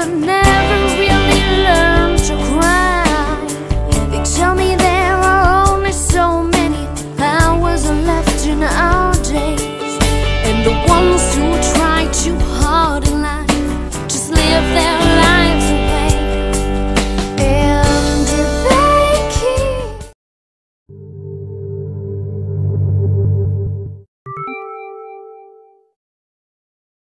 but now